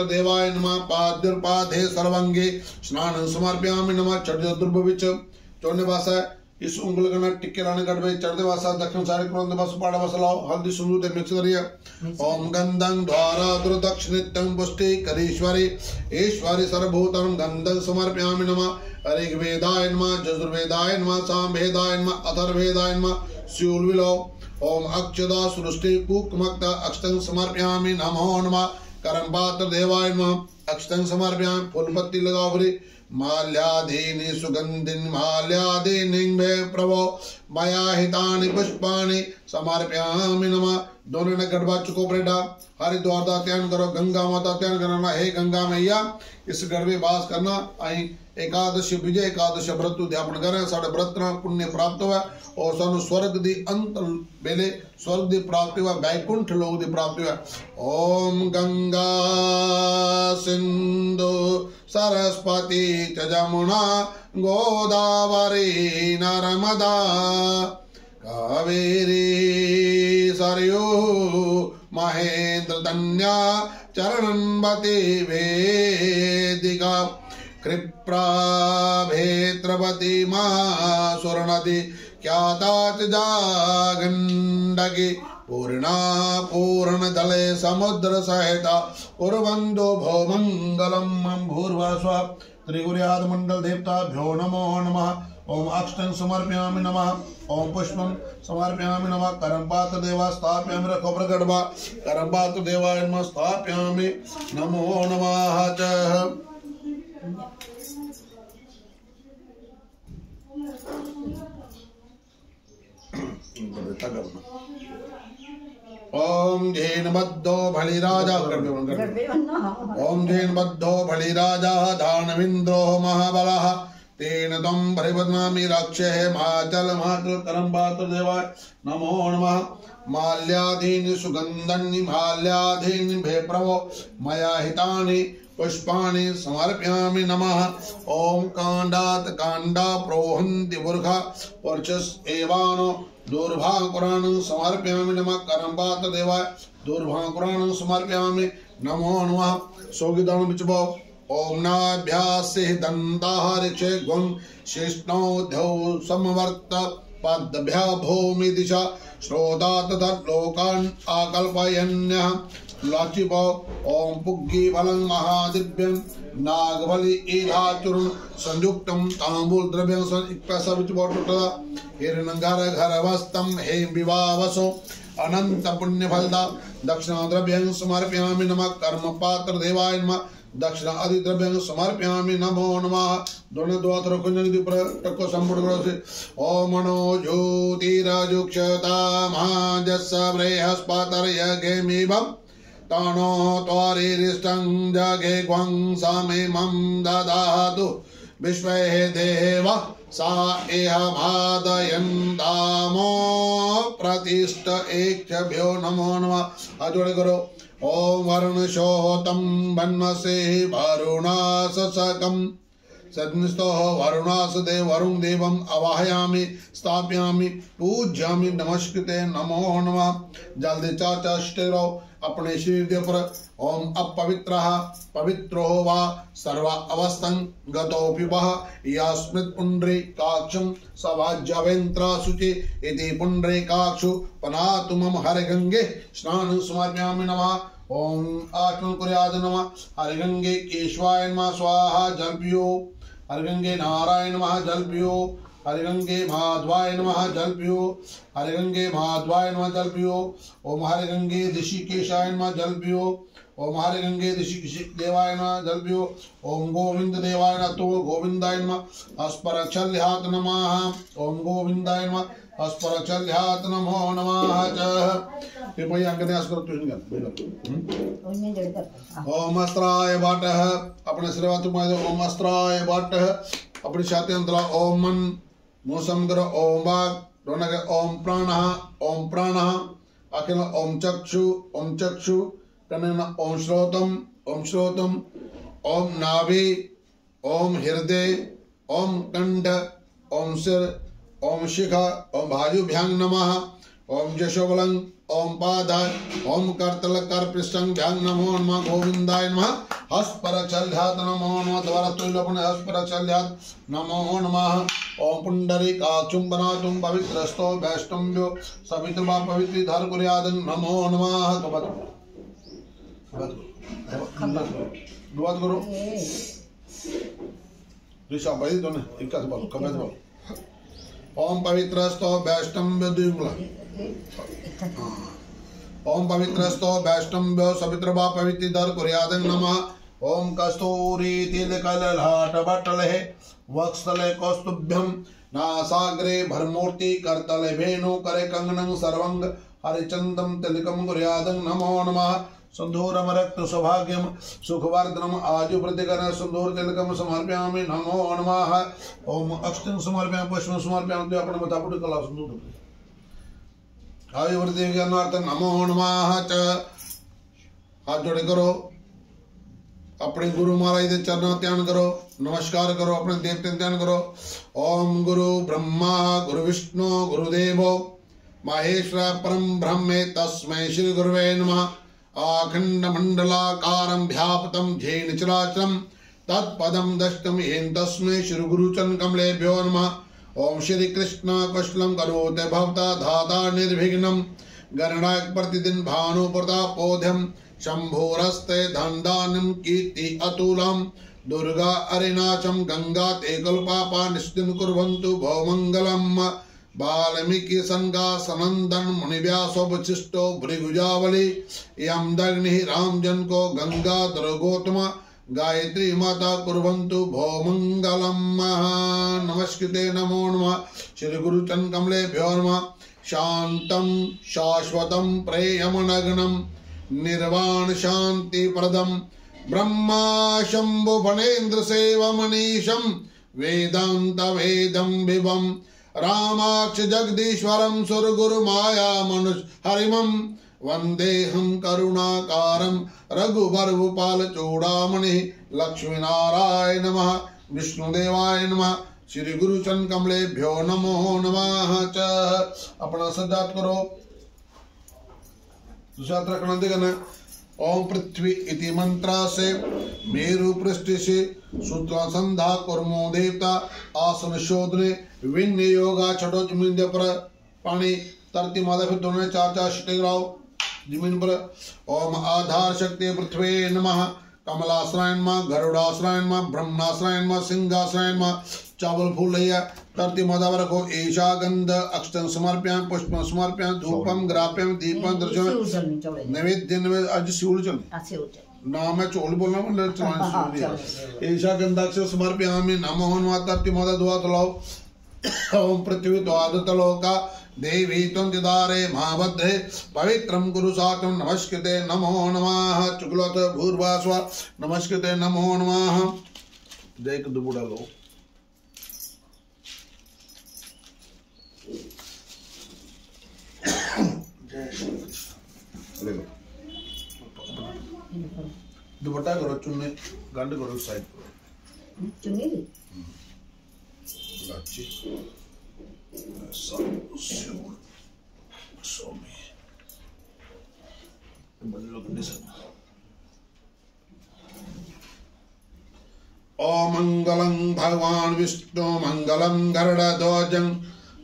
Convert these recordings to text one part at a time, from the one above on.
देवाय नमः। पाद्युर्पाधे सर्वंगे स्नान समर्पयामि नमः। चढ़ चौने वासा इस उंगल का टिक्के लाने गढ़वे चढ़ते वासा दक्षिण सारे क्रंद बस पाड़ा बस लाओ। हल्दी सुंदर दे मिक्स करिए। ओम गंधं द्वारा दुर दक्षिणित्यं पुष्टि करीश्वरी। ईश्वरी सर्वभूतं गंधं समर्पयामि नमः। ऋग्वेदाय नमः, यजुर्वेदाय नमः, सामवेदाय नमः, अथर्वेदाय नमः स्यूलविलो ओम अक्षदा सृष्टि कुकमक्त अक्षतं समर्पयामि नमो नमः। करम पात्र देवाय अक्षतंग समर्पयाम फूल पत्ती लगाओ फिर माल्यादीनि सुगन्धिन् माल्यादीनि मे प्रभो मया हितानि पुष्पाणि समर्पयामि नमः दोनों ने गढ़वा चुको बेटा हरिद्वार का त्यान करो गंगा माता त्यान करना हे गंगा मैया इस गढ़ में वास करना आई एकादशी विजय, एकादश व्रत उद्यापन करें। साढ़े व्रत पुण्य प्राप्त हुआ और सानू स्वर्ग दी अंत वेले स्वर्ग दी प्राप्ति हुआ वैकुंठ लोक दी प्राप्ति हुआ। ओम गंगा सिंधु सरस्वती च जमुना गोदावरी नर्मदा कावेरी सरयू महेंद्र धन्या चरणन्वती वेदिका। कृप्राभेत्रवती मा सुरनदी ख्याता च जागण्डकी पूर्णा पूर्णदले समुद्र सहिता कुर्वन्तो भो मङ्गलम् भूर्भस्व। त्रिगुर्याद मंडल देवताभ्यो नमो नमः। ओम अक्षतं समर्पयामि नमः। ओम पुष्पं समर्पयामि नमः। करम पात्र देवा स्थापयामि रखो प्रकटवा करम पात्र देवाय नमः। स्थापयामि। नमो नमः। च ओम जैन बद्धो भलिराजा ओम जैन बद्धो भलिराजा दानविंद्रो महाबलः तेन त्वं परिपद्मामि रक्षे माचल मातृ करम पात्र देवाय नमो नमः। माल्यादीनि सुगन्धन्नि माल्यादीनि भे प्रभो मया हितानि पुष्पाणि समर्पयामि नमः। ॐ काण्डात् काण्डा प्रोहन्ति मूर्खा वर्चस् एवानो दूर्भाकुराणं समर्पयामि नमः। करम्बात देवाय दूर्भाकुराणं समर्पयामि नमो नमः। सोगिदान बिचबो ओम नाभ्यासे दन्ताः ऋक्षे गुं शिष्णौ समवर्त। पद्भ्य भूमि दिशा श्रोता तथा लोकान् आकल्पयन्यः। लाचिप ओम पुग्गी बलं महादिव्यं, नागबलि ईधाचुर्ण संयुक्तं तांबूल द्रव्यं सन एक पैसा बिच बहुत टुटा घर वस्तम हे विवावसो अनंत पुण्य फलदा दक्षिणा द्रव्यं समर्पयामि नमः कर्म पात्र देवाय नमः दक्षिण आदि द्रव्यं समर्पयामि नमो नमः दोनों संपूर्ण से ओम मनो बृहस्पतर तनो त्वरिरिष्टं जगे समिमं ददातु। विश्वे देव, सा इह भादयन्तामो प्रतिष्ठ एक्षभ्यो नमो नमः। अजोड़ करो ओम वरुण शोतम वन्मसे वरुणासकम् सद्निस्तो वरुणास वरुण देवम अवाहयामि स्थापयामि, पूज्यामि, नमस्कृते नमो नमः। जल्दी चाचा अपने शरीर के ऊपर। ओम अपवित्र, पवित्रो वा सर्व अवस्थं गतोऽपि वः। यास्मत् पुण्डरीकाक्षं सवाज्यवेन्त्र शुचि इति पुण्डरीकाक्षु पनातु मम हरगङ्गे। स्नानं समर्पयामि नमः। ओम आत्मन कुर्याद नमः। हरगंगे केशवाय नमः। स्वाहा जल्पियो। हरगंगे नारायण नमः। जल्पियो। हरिगंगे माधवाय नम जल पियो हरिगंगे माधवाय नम जल पियो ओम हरिगंगे ऋषिकेशाय नमः जल पियो ओम हरिगंगे ऋषि देवाय नमः जल पियो ओम गोविंद देवाय नमः तो गोविंदाय नमः अस्पर चल्यात नमः। ओम गोविंदाय नमः अस्पर चल्यात नमो नमः कृपया अंगने अस्कर तुझन ओम अस्त्राय बाटः अपने श्रीवा तुम ओम अस्त्राय बाटः अपनी छाती अंतरा ओम मन मूसमुद्र ओम वाग दोनों के ओम प्राण ओम प्राण, अखिल ओम चक्षु ओम चक्षु कनन ओम श्रोतम ओम श्रोतम, ओम नाभि, ओम हृदय ओम कंड ओम सिर, ओम शिखा, ओम भाजुभ्यां नमः, ओम जशोबलं ओम पादाय ओम कर्तल कर पृष्ठं भ्यां नमो नमः गोविंदाय नमः हस्परचल्यात् नमो नमः द्वारतुल्यपुण हस्परचल्यात् नमो नमः ओम पुण्डरीकाचुम्बनातुं पवित्रस्तो वैष्णव्यो सवितुर्वा पवित्रीधर कुर्याद नमो नमः कबत दुआत करो ऋषभ भाई दोनों साथ बोलो कबत बोलो ओम पवित्रस्तो वैष्णव्य द्विमुला ओम पवित्रस्तो वैष्णव्यो सवित्रवा पवित्रिधर कुर्यादं नमः। ओम कस्तूरी तिलकललाट बटले वत्सले कौस्तुभ्यम नासाग्रे भरमूर्ति करतले भेनु करे कंगनं सर्वंग हरिचंदम तिलकम कुर्यादं नमो नमः। सुंदूरम रक्त सौभाग्यम सुखवर्धनम आजु प्रतिकर सुंदूर तिलकम समर्पयामि नमो नमः। ओम अक्षतं समर्पयामि पुष्पं समर्पयामि तो अपने मतापुट कला सुंदूर आयुर्देव ज्ञानार्थ नमो नमः च हाथ जोड़े करो अपने गुरु महाराज के चरणों ध्यान करो नमस्कार करो अपने देवते ध्यान करो ओम गुरु ब्रह्मा गुरु विष्णु गुरुदेव महेश्वर परम ब्रह्मे तस्मै श्री गुरुवे नमः आखंड मंडलाकारं व्यापतं झेन चराचरं तत्पदं दष्टं येन तस्मै श्री गुरुचरण कमलेभ्यो नमः ओम श्री कृष्ण कुशलम करोते भवता धाता निर्विघ्नम गणनायक प्रतिदिन भानु प्रतापोध्यम शंभोरस्ते धनदानम कीर्ति अतुलम। दुर्गा अरिनाचम गंगा ते कल्पापा निश्चिन कुर्वन्तु भवमङ्गलम्। वाल्मीकि संगा सनंदन मुनिव्यासोपचिष्टो भृगुजावली। यम दग्नि राम जन को गंगा दुर्गोतमा गायत्री माता कुर्वन्तु भो मङ्गलम् नमस्कृते नमो नमः। श्रीगुरुचन् कमलेभ्यो नमः। शान्तं, शाश्वतं प्रेयमनग्नं निर्वाणशान्तिप्रदं ब्रह्मा शम्भुफणेन्द्रसेवमनीशं वेदान्तवेदं विभं। रामाक्ष, जगदीश्वरं, सुरगुरुमाया, मनुष्य हरिमम् वंदेहम करुणाकारं रघुबरभूपाल चूड़ामणि लक्ष्मी नारायण नम, विष्णुदेवाय नम श्री गुरु चरण कमलेभ्यो नमो नमः च। अपना सजात करो। सुशात रखना देखना ओम पृथ्वी इति मंत्रा से, मेरु पृष्ठ से सूत्र संधा कुर्मो देवता, आसन शोधने विनियोगा छठो ज़मीन पर पानी तरती माता फिर दोनों चार चार छिटे गिराओ ज़मीन पर ओम आधार शक्ति पृथ्वी नमः। कमलाश्रायण में गरुड़ाश्रायण में ब्रह्माश्रायण में सिंहाश्रायण में। चावल फूल लिया तरती मदावर को ईशा गंध अक्षतन समर्प्याम पुष्प समर्प्याम धूपम ग्राप्यम दीपम दर्शन नैवेद्य नैवेद्य आज शिवल चल नाम है चोल बोलना मतलब चलान ईशा गंधाक्ष समर्प्यामि नमो हनुमा तरती मदा दुआ तलाओ। ओम पृथ्वी द्वादतलोका देवी त्वं दिदारे महाभद्रे पवित्रं गुरु साकं नमस्कृते नमो नमः चुकलोत भूर्वास्व नमस्कृते नमो नमः। को दुबुड़ा लो। दुपट्टा करो चुन्नी गंड करो साइड। चुन्नी अच्छी। मंगलं भगवान विष्णु मंगलं गरुड़ध्वजं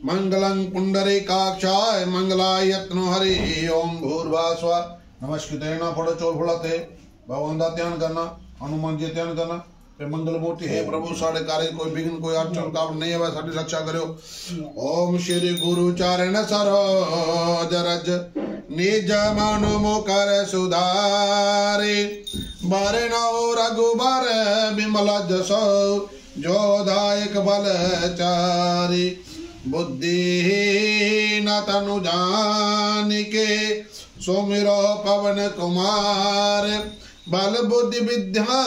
मंगलं पुंडरीकाक्षाय मंगलाय यत्नो हरि ओम भूर्भास्व। नमस्कृतेन फोड़ो चोर फुलाते भगवान का ध्यान करना, हनुमान जी ध्यान करना। मंगल मूर्ति हे प्रभु, साढ़े कार्य कोई विघ्न, कोई अड़चन, कावड़ नहीं है साड़ी रक्षा करो। ओम श्री गुरु चरण सरोज रज। निज मन मुकर सुधारे बरनो रघुबर विमल बल चारी। बुद्धि न तनु जान के सुमिरो पवन कुमार। बल बुद्धि विद्या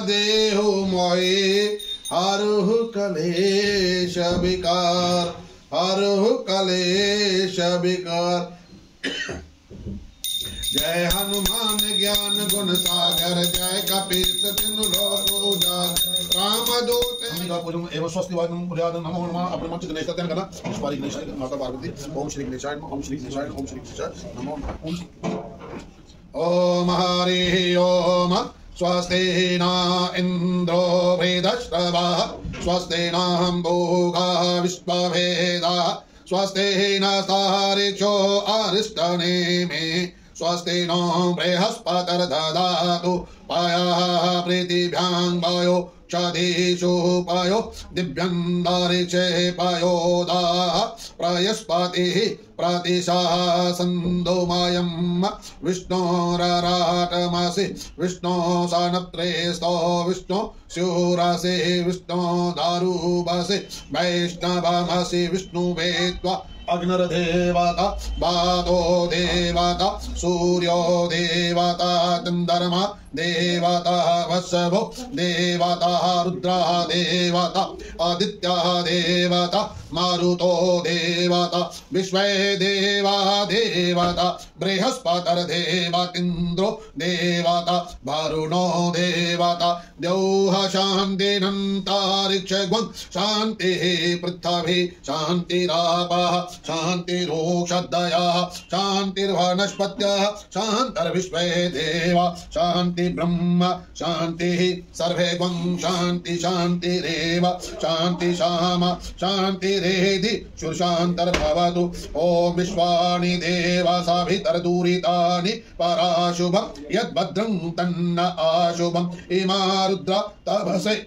देहु मोए हरुह कलेश विकार हरुह कलेश विकार। जय हनुमान ज्ञान गुण सागर जय कपीस तिनु लोक उजागर। रामदूत अंबिका पूजन एवं स्वस्ति वादन मर्याद नमो नमः अपने से गणेश का ध्यान करना। पुष्पारी गणेशाय माता पार्वती ओम श्री गणेशाय ओम श्री गणेशाय ओम श्री गणेशाय नमो। नमः ओम ओम हरि ओम स्वस्ति न इन्द्रो वेदश्रवः स्वस्ति नम्बूगा विश्वभेदः। स्वस्ति न सारिचो अरिष्टनेमि स्वस्ति नो बृहस्पतिर्ददातु पयः प्रीतिभ्यां वायो क्षधीषु पयो दिव्यन्दारिचे पयोदाः प्रयस्पतिः प्रतिशासन्दुमयं विष्णोरराटमसि विष्णो सनत्रेस्तो, विष्णो शूरसि, विष्णो दारुभसि वैष्णवमसि विष्णुवेत्वा अग्निर्देवता वातो देवता सूर्यो देवता चन्द्रमा देवता वत्सवो, देवता रुद्रः देवता, आदित्यः देवता, मारुतो देवता, विश्वे देवा देवता बृहस्पतिर्देवतीन्द्रो देवता, वरुणो देवता, द्यौः शान्तिरन्तारिक्षग्वं शान्तिः पृथ्वी शान्तिरापः शान्तिरोषदयः शान्तिर्वनस्पत्यः शान्तिर्विश्वे देवा, शान्ति ब्रह्म, शान्तिः सर्वे ग्वं शान्ति शान्तिरेव, शान्ति शाम, शान्तिरेधि शुशान्तर्भवतु ॐ विश्वानि देवसाभितरदूरितानि पराशुभं, यद्भद्रं तन्न आशुभम् इमा रुद्र तपसे।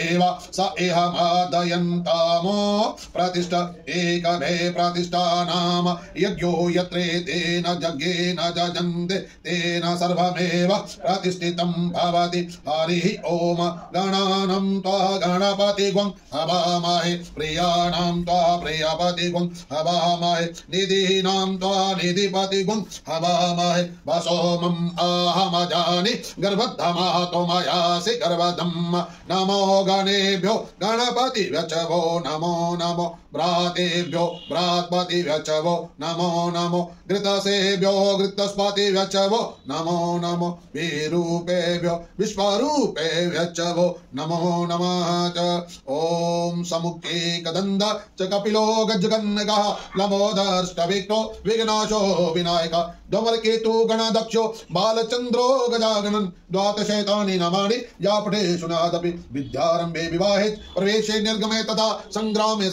देव स इह मादयन्तामो प्रतिष्ठ एकमे प्रतिष्ठा नाम यज्ञो यत्रे तेन यज्ञेन जजन्ते, तेन सर्वमेव प्रतिष्ठितं भवति। हरिः ॐ गणानं त्वा गणपतिगुं, हवामहे प्रियाणां त्वा प्रियपतिगुं, हवामहे निधीनां त्वा निधिपतिगुं, हवामहे वसोमम् आहमजानि गर्भद्धमः त्वमयासि गर्भधम्। नमो ガネビョガナパティラチャボナモナモ。भ्रातेभ्यो भ्रात्पति व्यचवो नमो नमो घृतसेभ्यो घृतस्पति व्यचवो नमो नमो विरूपेभ्यो विश्वरूपे व्यचवो नमो नमः च ॐ समुखे कदन्द च कपिलो गजगन्नगः लमोदर्ष्टविक्तो विघ्नाशो विनायक द्वमलकेतु गणदक्षो बालचन्द्रो गजागणन् द्वातशैतानि नमानि या पठेषु नादपि विद्यारम्भे विवाहे प्रवेशे निर्गमे तथा सङ्ग्रामे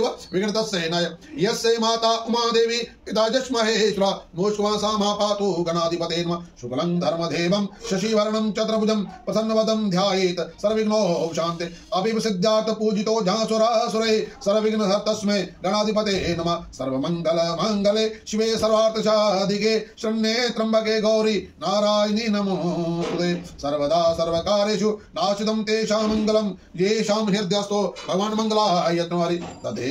सङ्घटित्येव विघ्नतस्य नय यस्य माता उमादेवी, पिता जश्महेश्वर मोष्वासा मा पातु, गणाधिपते नमः। शुक्लं धर्मदेवं, शशिवर्णं चतुर्भुजं, प्रसन्नवदं ध्यायेत्। सर्वविघ्नो शान्ते। अभिसिद्ध्यार्थ पूजितो झासुरासुरै सर्वविघ्न तस्मै गणाधिपते नमः। सर्वमङ्गलमङ्गले शिवे सर्वार्थसाधिके। शरण्ये त्र्यम्बके गौरी, नारायणी नमोऽस्तुते सर्वदा सर्वकारेषु नाशितं तेषां मङ्गलं। येषां हृदयस्थो भगवान् मङ्गलाय यत्नवारि तदेव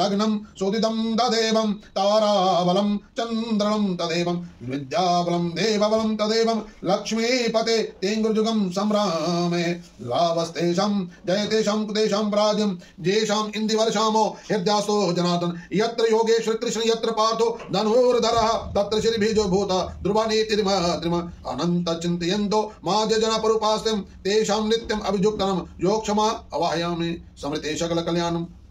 लग्नं शोधितं तदेवं ताराबलं चन्द्रणं तदेवं विद्याबलं देवबलं तदेवं लक्ष्मीपते तेङ्गुर्जुगं संरामे लाभस्तेषां जयतेषां कुतेषां प्राज्यं येषाम् इन्दिवर्षामो हृदयास्तो जनार्दन यत्र योगेश्वर कृष्ण यत्र पार्थो धनुर्धरः तत्र श्रीबीजो भूत ध्रुवनीति त्रिम अनन्त चिन्तयन्तो मा जन परुपास्यं तेषां नित्यम् अभियुक्तनं योक्षमा अवाहयामि समृते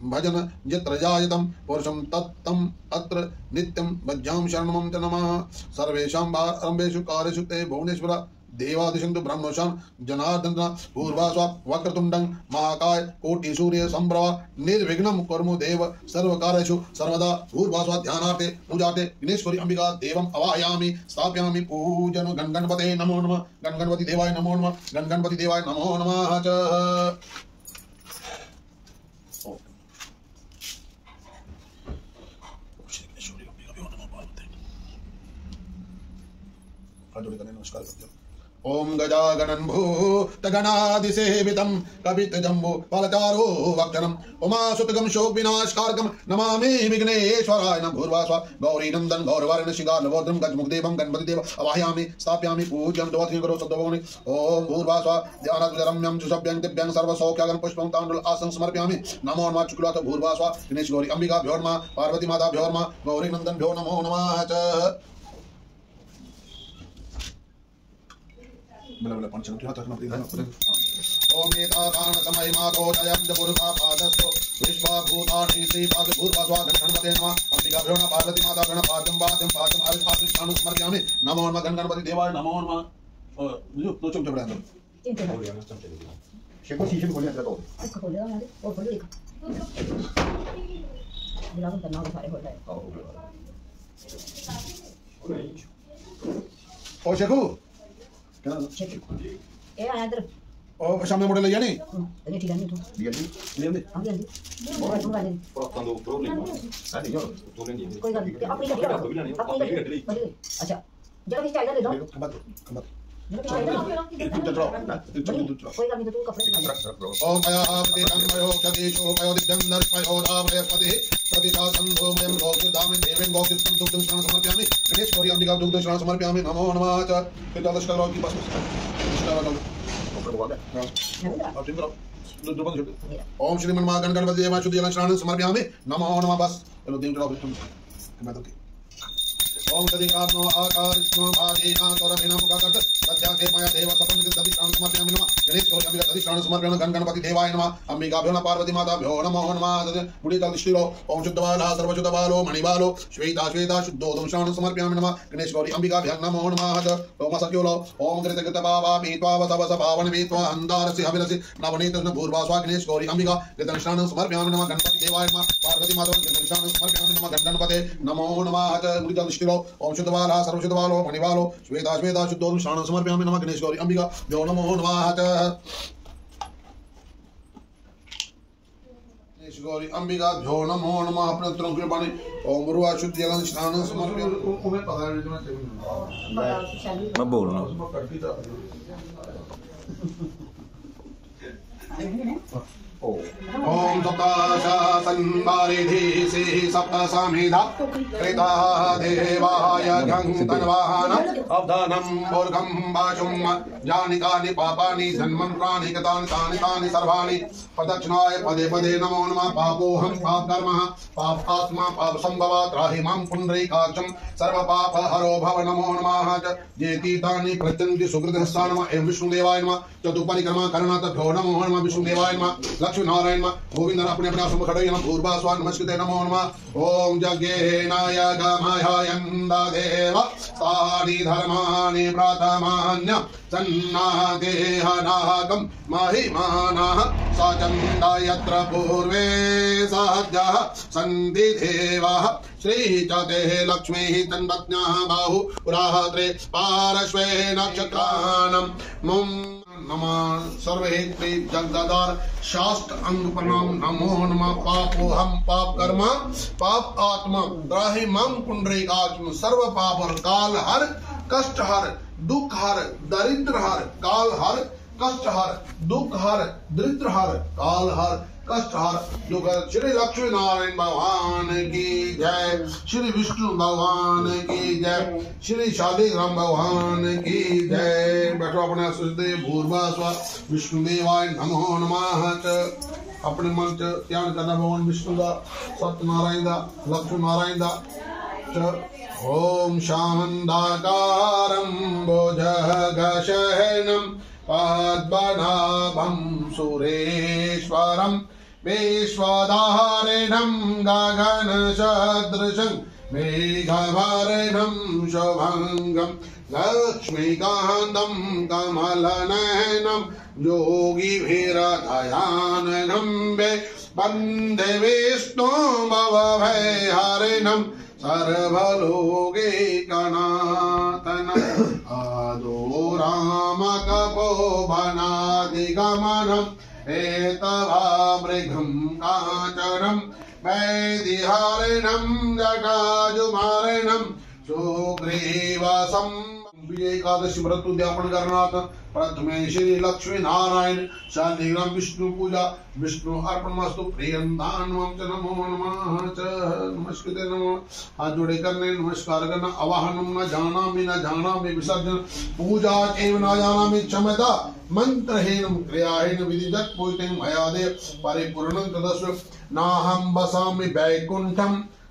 भजन यत्र जायतं पुरुषं तत्तं अत्र नित्यं भज्यां शरणमं च नमः। सर्वेषां आरम्भेषु कार्येषु ते भुवनेश्वर देवादिशन्तु ब्रह्मशां जनार्दन पूर्वास्वा वक्रतुण्डं महाकाय कोटि सूर्य संभ्रव निर्विघ्नं कुर्मु देव सर्वकार्येषु सर्वदा पूर्वास्वा ध्यानार्थे पूजार्थे विघ्नेश्वरी अंबिका देवम् अवाहयामि, स्थापयामि पूजन गण गणपते नमो नमः। गण गणपति देवाय नमो नमः। गण गणपति देवाय नमो नमः च। हाथ जोड़े करने नमस्कार करते हो। ॐ गजागणन् भूतगणादिसेवितं कपितजम्बो फलचारो वक्षणम् उमासुतगं शोकविनाशकारकं नमामि विघ्नेश्वराय न भूर्वास्वा गौरीनन्दन गौरवारिण शिगार्णवोद्रं गजमुखदेवं गणपतिदेव। अवाहयामि, स्थापयामि पूज्यं द्वोधिं करो सद्भवनि ॐ भूर्वास्वा ध्यानाद्रम्यं जुषभ्यं दिव्यं सर्वसौख्यागं पुष्पं ताण्डुल आसनं समर्पयामि। नमो नमः चुकुलात भूर्वास्वा गणेश गौरी, अंबिका, भ्योर्मा, पार्वती माता, भ्योर्मा गौरीनन्दन भ्यो नमो नमः पंचन क्या तक नपरी धन ओम एताकान समय मातो जयं जपुरुषा पादस्तो विश्वभूतानि श्रीपाद भूर्वा गणपते नमः अंबिका भ्रवण पार्वती माता गण पादम पादम पादम आदि आदि स्मर्यामि नमो नमः गणपति देवाय नमो नमः जो तो चुप चुप रहने शेको शीशे में अंदर तो इसको खोल देगा और खोल दे देखा करना सारे खोल रहे ओ शेको ए आया इधर। ओ सामने मोड़े ले जाने अरे ठीक है नहीं तो। दिया जी ले ले। हम जल्दी और तुम गाली Portando o problema. साथी जो Tu nem diz. कोई गल अपनी गड्डी अपनी गड्डी अच्छा जरा भी चाहिए दे। दो खबर खबर जरा भी तू तो ना तू तो तू तो तू गणेश गौरी अंबिका दुग्धं स्नानं समर्पयामि नमो नमः च फिर करो की बस ओम श्रीमन महागण गणपति देवा शुद्धि जलन समर्पयामि नमो नमः बस चलो दिन चढ़ाओ तुम मैं तो ओम सदिकात्मो आकारिष्णो भाजेना तोरभिनं मुखकट सत्याके मया देव सपन सदि समर्पयामि नमः नमः अंबिकाभ्यो नमः पार्वती माताभ्यो नमो नमः मुड़ी दृष्टिलो ओम शुद्धबाला सर्वशुद्धबालो मणिबालो श्वेता श्वेता शुद्धोदं स्नानं समर्पयामि नमः गणेश गौरी अंबिकाभ्यां नमो नमः ओम सख्योलो ओम कृत कृत बाबा मीत्वा वसव सभावन मीत्वा अंधारसि हविरसि नवनीत भूर्वास्वा गणेश गौरी अंबिका कृतं समर्पयामि नमः गणपति देवाय नमः पार्वती माता कृतं समर्पयामि नमः गण गणपते नमो नमः मुड़ी दृष्टिलो ओम शुद्धबाला सर्वशुद्धबालो मणिबालो श्वेता श्वेता शुद्धोदं स्नानं समर्पयामि नमः गणेश गौरी अंबिका भ्यो नमो नमः गणेश गौरी अंबिका भ्यो नमो नमः अपने उत्तरों के पानी ओम गुरुआ शुद्ध जलन स्नान समर्पयामि तुम्हें पता है। जो मैं बोल रहा बोलना वाचुं जानिकानि पापानि गतानि, तानि तानि सर्वाणि। प्रदक्षिणाय पदे पदे नमो नमः। पापोऽहं पापकर्मः। पापात्मा पापसम्भवा त्राहि माँ सर्वपापहरो भव नमो नमः। प्रत्यन्ति विष्णुदेवाय नमः। चतुपरिक्रमा करणात् भ्यो नमो नमः। विष्णुदेवाय नमः। लक्ष्मीनारायण गोविंद अपने अपने आश्रम खड़े नमः। भूर्भा स्वान नमस्कृते नमो नमः ओम गमयन्द देव तानि धर्माणि प्रथमान्य सन्नादेहनागं महिमानः सचन्द यत्र पूर्वे साध्यः सन्ति देवः। श्रीचतेः लक्ष्मीः तन्वज्ञः बाहु पुरात्रे पार्श्वे नक्षत्राणम् मुं नमः सर्वे जगदादार शास्त्र अंग प्रणाम। नमो नम। पापो हम पाप कर्म, पाप आत्मा। द्राहि मम कुंडरे सर्व पाप हर, काल हर, कष्ट हर, दुख हर, दरिद्र हर, काल हर, कष्ट हर, दुख हर, दरिद्र हर, काल हर। कष्ट हर दुख हर श्री लक्ष्मी नारायण भगवान की जय श्री विष्णु भगवान की जय श्री शालिग्राम भगवान की जय बैठो अपने सुजदे भूर्वा स्व विष्णु देवाय नमो नमः अपने मन च ध्यान करना भगवान विष्णु का सत्यनारायण का लक्ष्मी नारायण का च ॐ शामन्दाकारं भुजगशयनं पद्मनाभं सुरेश्वरं विश्वधारिणं गगनसदृशं मेघवर्णं शुभङ्गं, लक्ष्मीकान्तं कमलनयनं, योगिभिरदयाननं वे वंदे विष्णु भवभयहरिणम् सर्वलोके गणातन आदो रामकपो मृगम् आचरणम् वेदिहारिणम् जगाजुमारिणम् सुग्रीवसम् विजय एकादशी व्रत उद्यापन करनाथ प्रथमे श्री लक्ष्मी नारायण शालिग्राम विष्णु पूजा, विष्णु अर्पण मस्तु प्रियंतान च नमो नमः नमस्कृते नमो। हाथ जोड़े करने, नमस्कार करना अवाहनम न जानामि न जानामि विसर्जन। पूजा एव न जानामि, क्षमता मंत्रहीनम क्रियाहीन विधिजत पूजितं मया देव परिपूर्णं तदस्व। नाहं वसामि वैकुण्ठम्।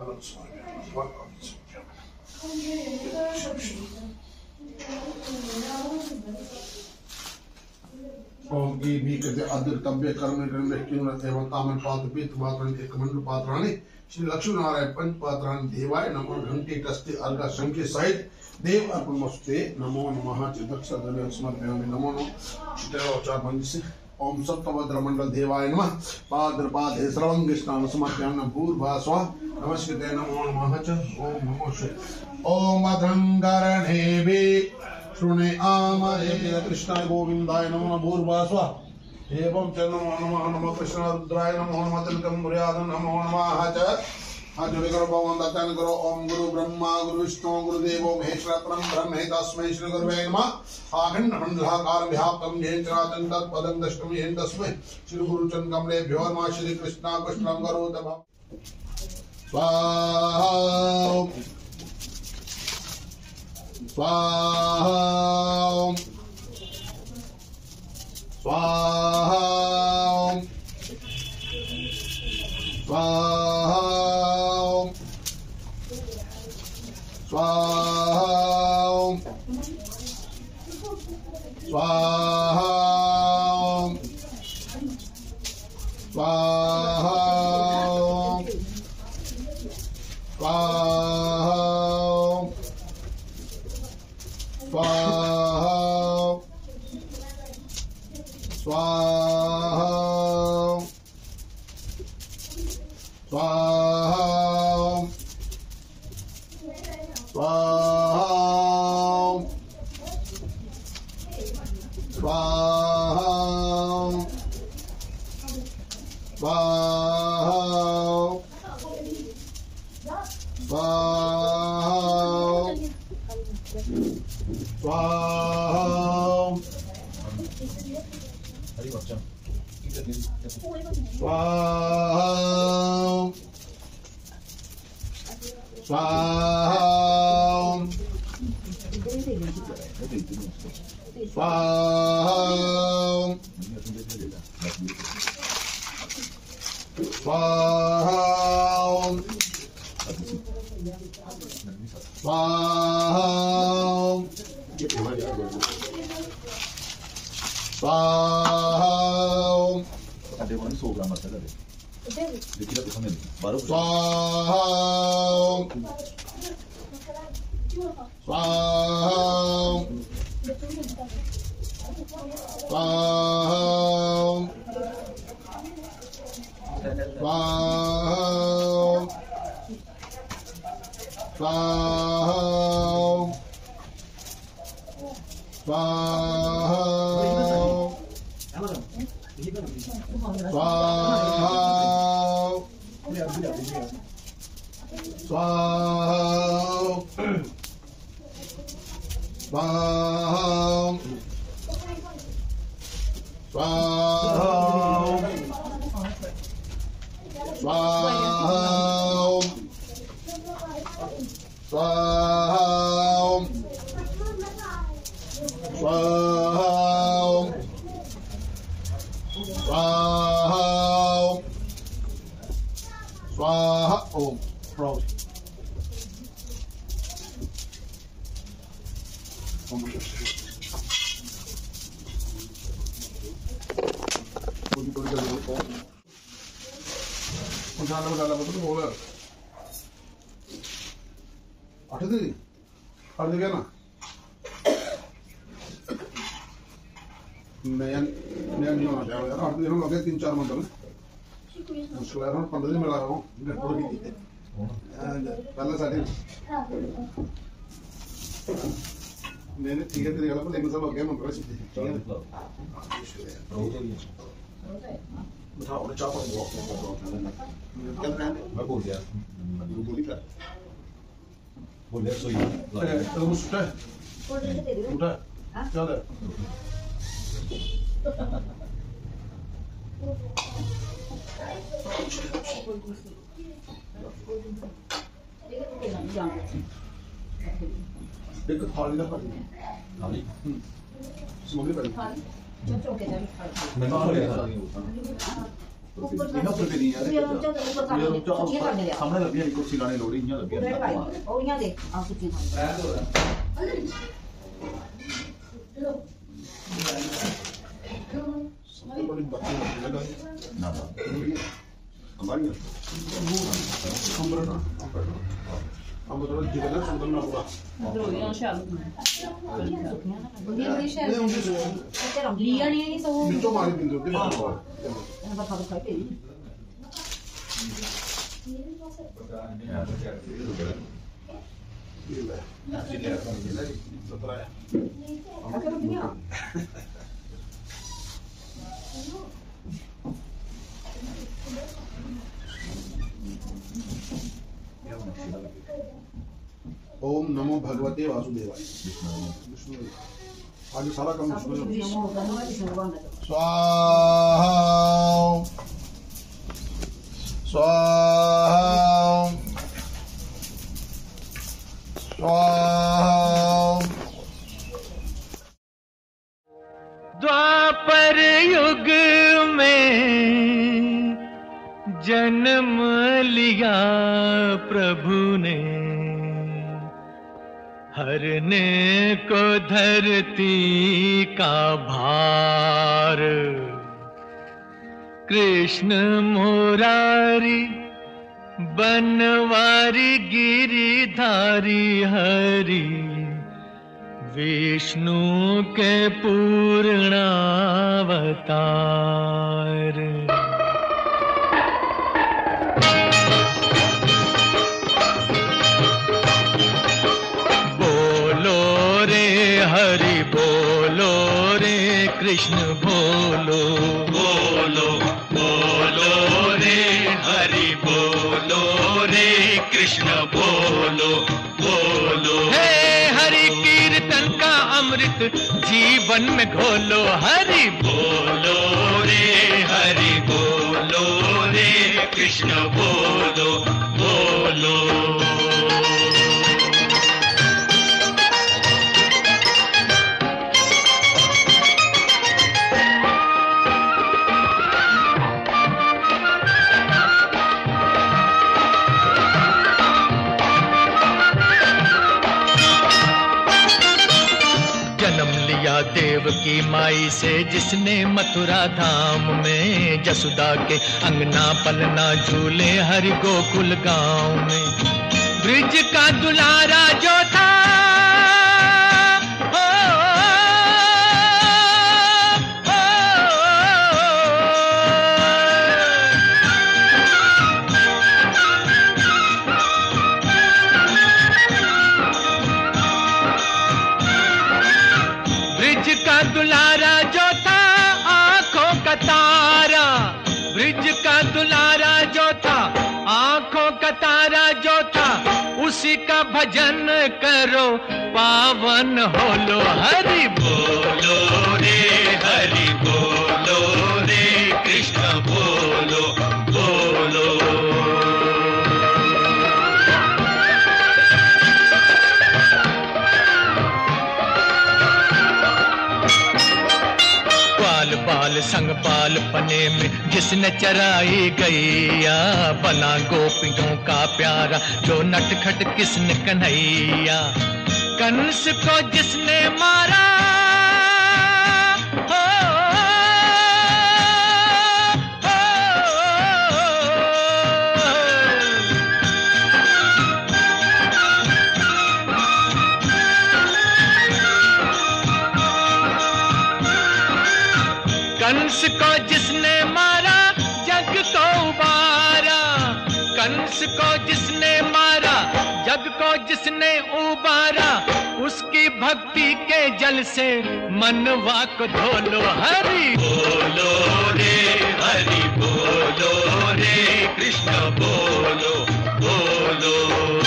पात्राणि श्री लक्ष्मी नारायण पंच पात्राणि देवाय नमो घंटे टस्ते अर्घ शंखे सहित देव अर्पण नमो नमः। च दक्ष द्रव्य समर्पयामि। नमो नमः। श्रीचार बंदी से ओम सप्तभद्र मंडल देवाय नमः। पाद्रपादे श्रवं कृष्णान समर्पयामि। नमः भूर्भास्व नमस्कृते नमो नमः च। ओम नमो ओम अधंकरणेभि शृणे आमरे कृष्णाय गोविन्दाय नमो भूर्भास्व एवं च नमो नमः नमः कृष्णरुद्राय नमो नमः तिलकं नमो नमः च। जोड़े करो भगवान दत्तन करो ओम गुरु ब्रह्मा गुरु विष्णु गुरुदेवो महेश्वर परम ब्रह्म तस्मै श्री गुरुवे नमः आखंड मंडलाकार व्याप्तम येन चराचर तत्पदं दष्टम येन तस्मै श्री गुरु चरण कमलेभ्यो नमः श्री कृष्णा कृष्णं करो तम स्वाहा स्वाहा स्वाहा स्वाहा स्वाहा स्वाहा स्वाहा Swaha. Swaha. Swaha. Swaha. है तेरी गल पर लेकिन सब अगे मंत्र सीधे ठीक है बिठाओ ना चाप क्या कहते मैं बोल 내거 발이다 발이. 아니. 지금 어디 발이? 저쪽에 저기 발이. 내가 발이 다 ਇਹਨਾਂ ਪਰ ਵੀ ਯਾਰ ਇਹ ਤਾਂ ਸਾਹਮਣੇ ਲੱਗਿਆ ਇੱਕੋ ਸੀ ਲਾਣੇ ਲੋੜੀ ਇਹਨਾਂ ਲੱਗਿਆ ਉਹ ਇਹਨਾਂ ਦੇ ਆ ਕੁਝ ਨਹੀਂ ਨਾ ਨਾ हमारी अंबर थोड़ा जीवन है सुंदर ना पूरा नहीं उनकी तेरा लिया नहीं है तो बिचो मारी बिंदु के बाद बता दो खाई पे ये ले सत्रह है आके रुक गया ओम नमो भगवते वासुदेवाय। सारा काम स्वाहा स्वाहा स्वाहा द्वापर युग में जन्म लिया प्रभु ने। हरने को धरती का भार। कृष्ण मुरारी, बनवारी, गिरिधारी, हरि। विष्णु के पूर्णावतार। कृष्ण बोलो। बोलो बोलो रे, हरि बोलो रे, कृष्ण बोलो बोलो। हे हरि कीर्तन का अमृत जीवन में घोलो, हरि बोलो रे, हरि बोलो रे, कृष्ण बोलो बोलो। माई से जिसने मथुरा धाम में जसुदा के अंगना पलना झूले हर गोकुल गाँव में। ब्रिज का दुलारा जो था तारा जो था उसी का भजन करो पावन हो लो हरि बोलो। संग पने में जिसने चराई गैया बना गोपियों का प्यारा, जो नटखट किसने कन्हैया? कंस को जिसने मारा कंस को जिसने मारा, जग को जिसने उबारा, उसकी भक्ति के जल से मनवा को धोलो, हरि। बोलो रे, हरि बोलो रे, कृष्ण बोलो बोलो।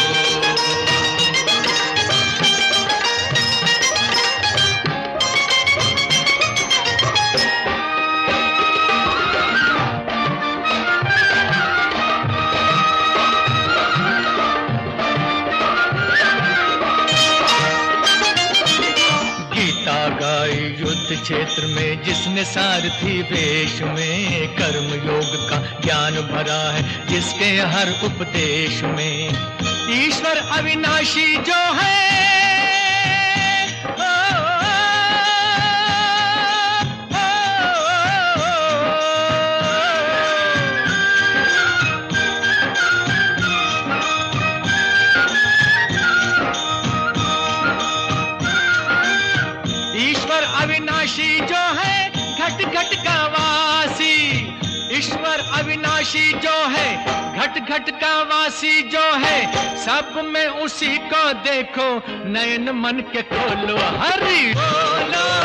क्षेत्र में जिसने सारथी वेश में कर्म योग का ज्ञान भरा है, जिसके हर उपदेश में ईश्वर अविनाशी जो है अविनाशी जो है, घट घट का वासी जो है, सब में उसी को देखो, नयन मन के खोलो, हरी बोलो।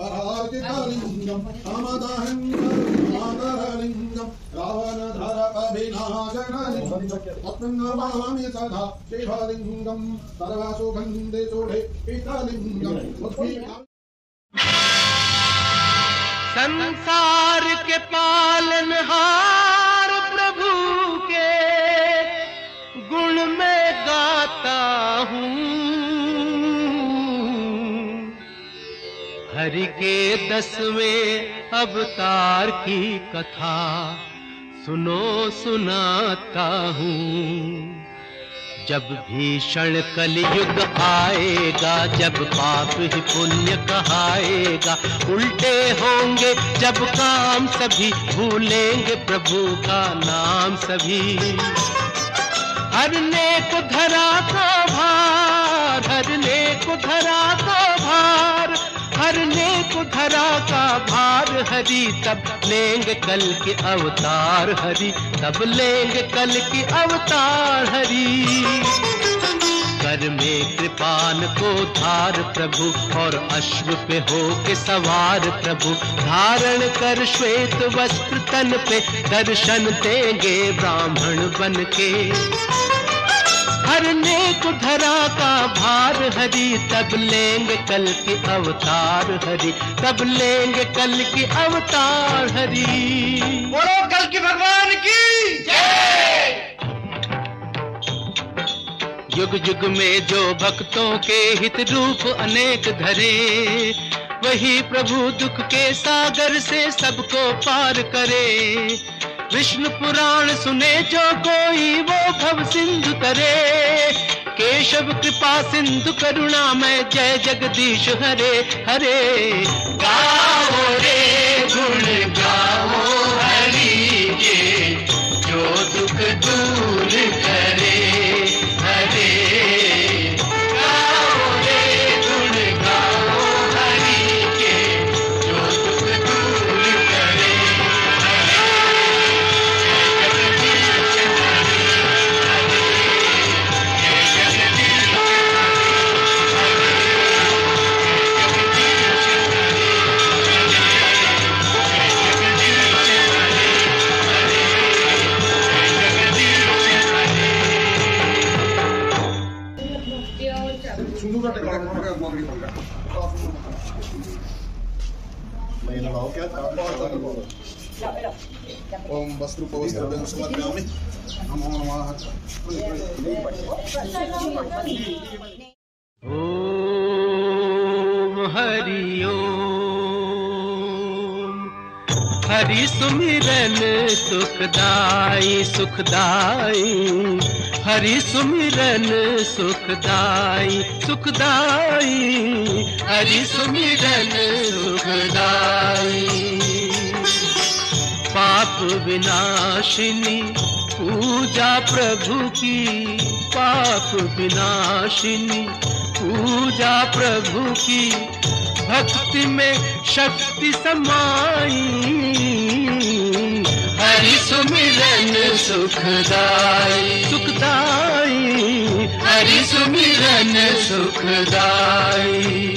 समदहङ्गरलिङ्गम् रावणधर अभिनाशनलिङ्गम् तन्नमामि सदा शिवलिङ्गम् पितलिङ्गम् संसार के पालनहार हरि के दसवें अवतार की कथा सुनो, सुनाता हूँ। जब भीषण कलयुग आएगा, जब पाप ही पुण्य कहाएगा, उल्टे होंगे जब काम सभी, भूलेंगे प्रभु का नाम सभी। हरने को धरा को भार हरि, तब लेंगे कल के अवतार हरि। तब लेंगे कल के अवतार हरि। कर में कृपान को धार प्रभु, और अश्व पे हो के सवार प्रभु। धारण कर श्वेत वस्त्र तन पे, दर्शन देंगे ब्राह्मण बन के हरने को धरा का भार हरि तब लेंगे कल के अवतार हरि तब लेंगे कल के अवतार हरि। बोलो कल की भगवान की युग युग में जो भक्तों के हित रूप अनेक धरे वही प्रभु दुख के सागर से सबको पार करे। विष्णु पुराण सुने जो कोई, वो भव सिंधु करे। केशव कृपा सिंधु करुणा, मैं जय जगदीश, हरे हरे। गाओ रे, गुण गाओ, हरि के, जो दुख दूर करे। ओम हरि ओम। हरि सुमिरन सुखदाई सुखदाई। हरि सुमिरन सुखदाई सुखदाई। हरि सुमिरन सुखदाई। पाप विनाशिनी, पूजा प्रभु की। पाप विनाशिनी, पूजा प्रभु की भक्ति में शक्ति समाई। हरि सुमिरन सुखदाई। सुखदाई। हरि सुमिरन सुखदाई।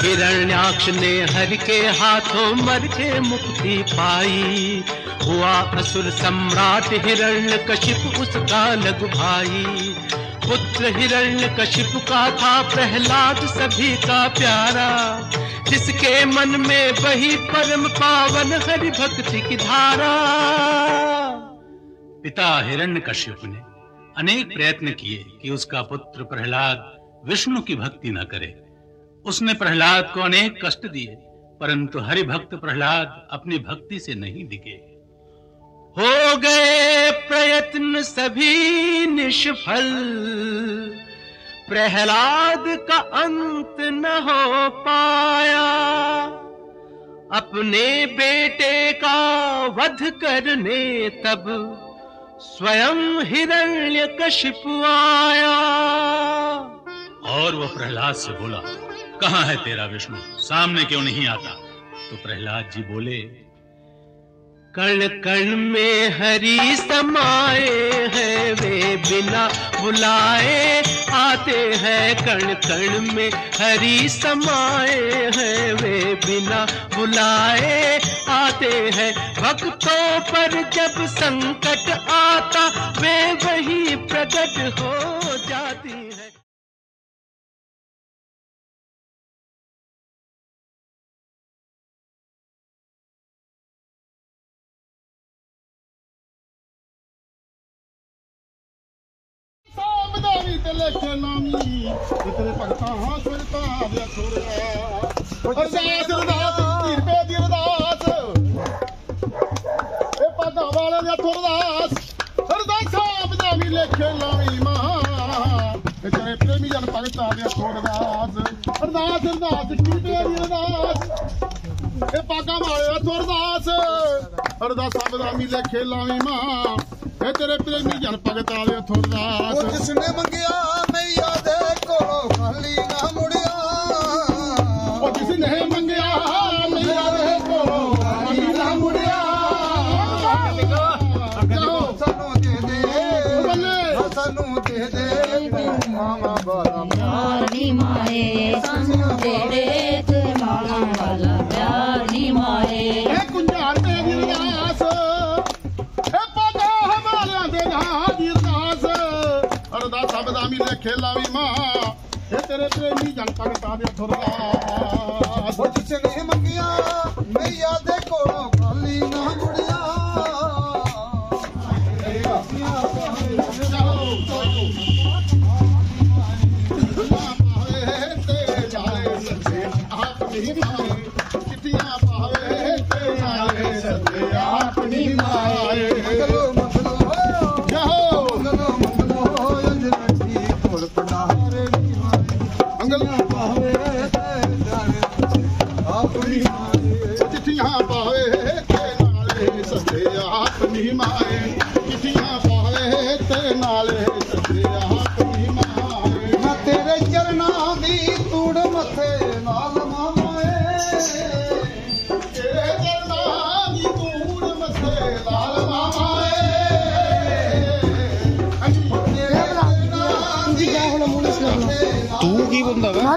हिरण्याक्ष ने हर के हाथों मर के मुक्ति पाई। हुआ असुर सम्राट हिरण्य कशिप उसका लघु भाई। पुत्र हिरण्य कशिप का था प्रहलाद सभी का प्यारा। जिसके मन में वही परम पावन हरि भक्ति की धारा। पिता हिरण्यकश्यप ने अनेक प्रयत्न किए कि उसका पुत्र प्रहलाद विष्णु की भक्ति न करे। उसने प्रहलाद को अनेक कष्ट दिए, परंतु हरि भक्त प्रहलाद अपनी भक्ति से नहीं दिखे हो गए प्रयत्न सभी निष्फल। प्रहलाद का अंत न हो पाया। अपने बेटे का वध करने तब स्वयं हिरण्य कशिप आया। और वह प्रहलाद से बोला, कहाँ है तेरा विष्णु? सामने क्यों नहीं आता? तो प्रहलाद जी बोले कण कण में हरी समाए हैं वे बिना बुलाए आते हैं। कण कण में हरी समाए हैं वे बिना बुलाए आते हैं। भक्तों पर जब संकट आता, वे वही प्रकट हो जाती ਤੇ ਲੇਖੇ ਨਾਮੀ ਤੇਰੇ ਭਗਤਾਂ ਹਾਂ ਸੁਰਤਾ ਦੇ ਥੋੜਿਆ ਅਰਦਾਸ ਅਰਦਾਸ 30 ਦੀ ਅਰਦਾਸ ਇਹ ਪਾਗਾ ਵਾਲੇ ਦੇ ਥੋੜਦਾਸ ਅਰਦਾਸ ਸਾਬਦਾਨੀ ਲੇਖੇ ਨਾਮੀ ਮਾਂ ਇਹ ਤੇਰੇ ਪ੍ਰੇਮੀ ਜਨ ਭਗਤਾਂ ਦੇ ਥੋੜਦਾਸ ਅਰਦਾਸ ਅਰਦਾਸ 30 ਦੀ ਅਰਦਾਸ ਇਹ ਪਾਗਾ ਮਾਰਿਆ ਤੁਰਦਾਸ ਅਰਦਾਸਾਂ ਬਦਾਮੀ ਲੈ ਖੇਲਾਵੇਂ ਮਾਂ। ਇਹ ਤੇਰੇ ਪ੍ਰੇਮੀ ਜਨ ਭਗਤ ਆਵੇ ਤੁਰਦਾਸ ਉਹ ਕਿਸ ਨੇ ਮੰਗਿਆ ਮਈਆ ਦੇ ਕੋਲੋਂ ਖਾਲੀ ਨਾ ਮੁੜਿਆ। ਉਹ ਕਿਸ ਨੇ ਮੰਗਿਆ ਮਈਆ ਸਾਨੂੰ ਦੇ ਦੇ। ਮਾਵਾ ਬਾਰਾ ਮਾਰੀ ਮਾਏ ਸਾਨੂੰ ਦੇ ਦੇ। ਜੀ ਮਾਏ ਇਹ ਕੁੰਝਾਰ ਮੇਰੀ ਅਰਦਾਸ। ਇਹ ਪਤਾ ਦੇ ਨਾਂ ਦੀ ਅਰਦਾਸ। ਅਰਦਾਸ ਬਦਾ ਖੇਲਾ ਵੀ ਮਾਂ। ਤੇਰੇ ਪ੍ਰੇਮੀ ਜਨ ਭਗਤਾ ਮੰਗਿਆ ਮੈਂ ਯਾਦ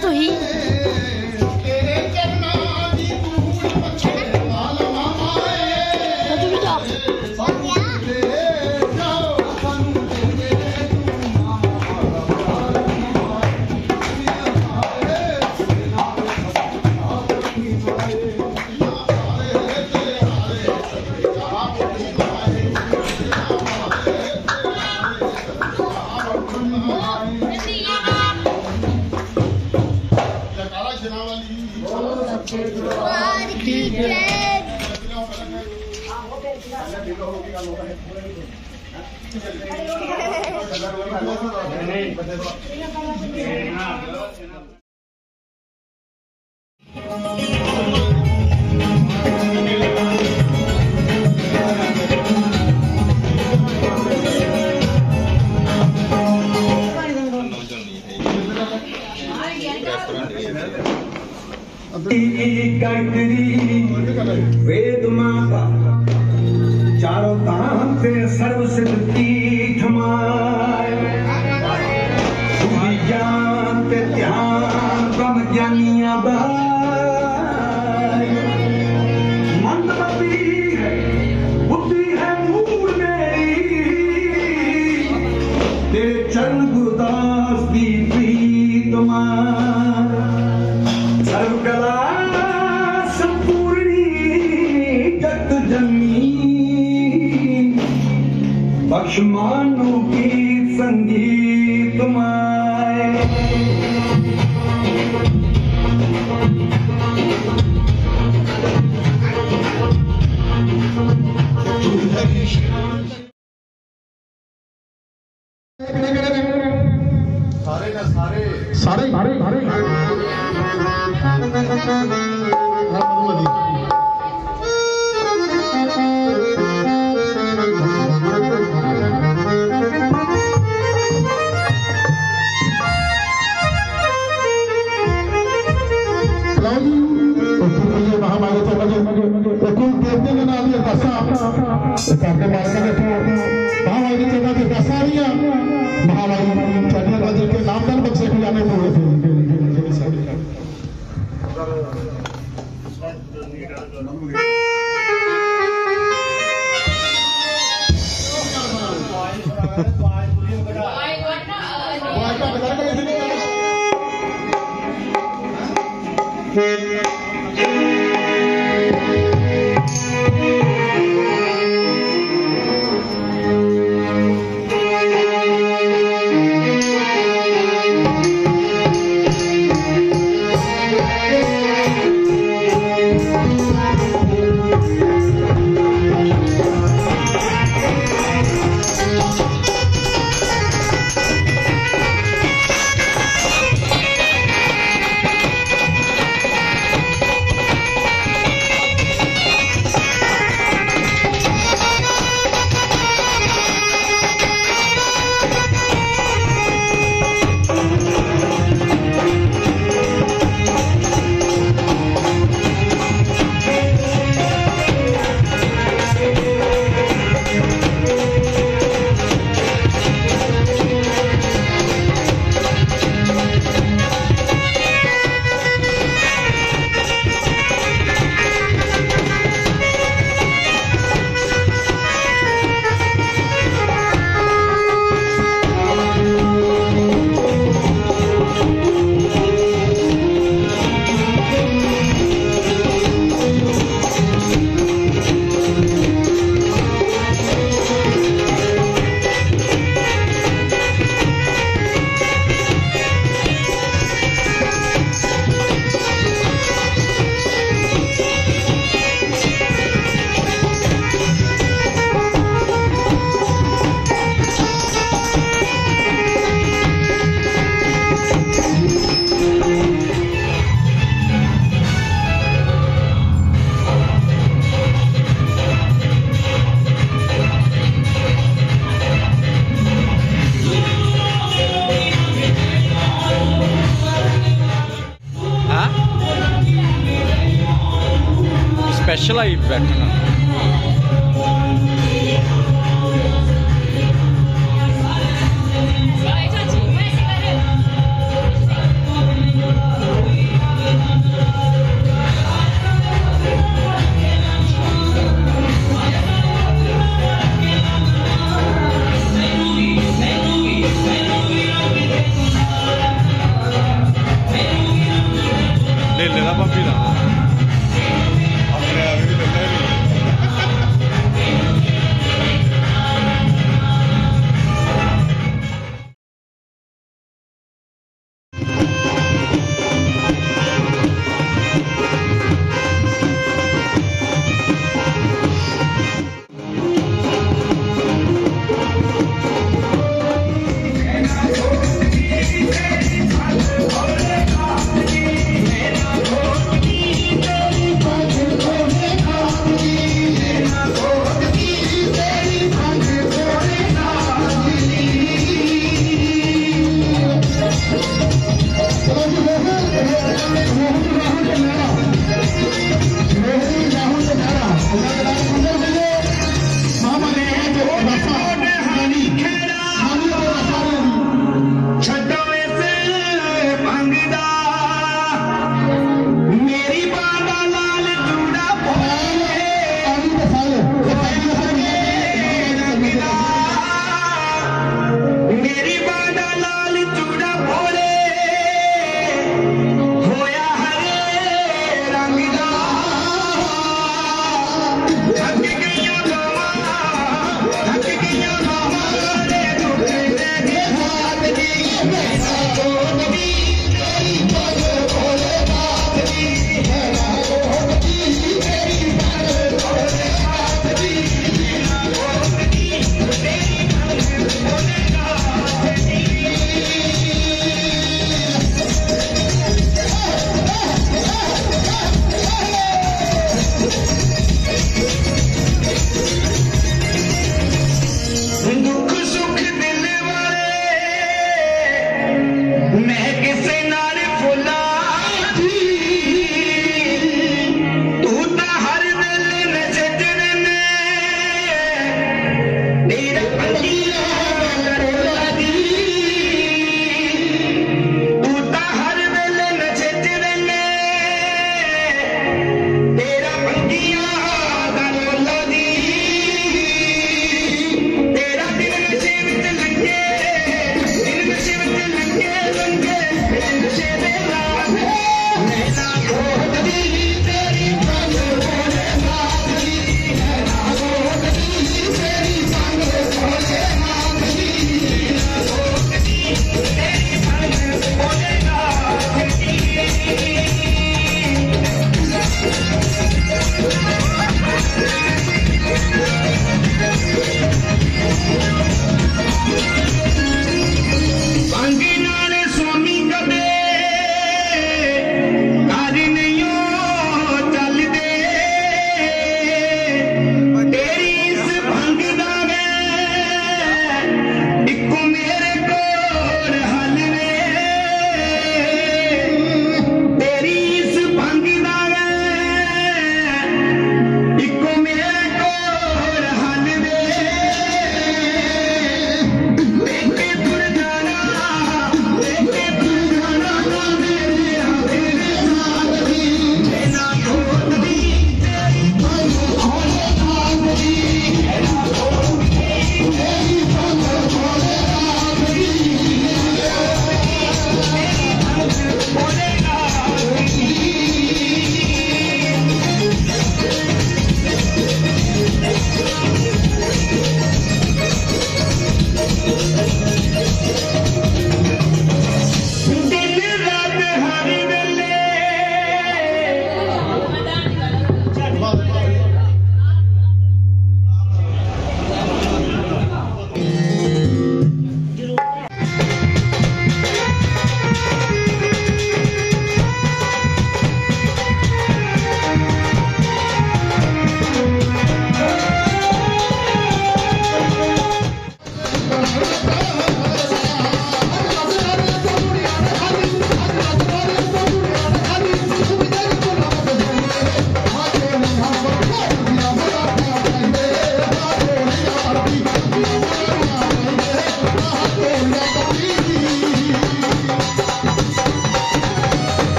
对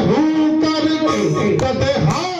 हूँ करके कदहा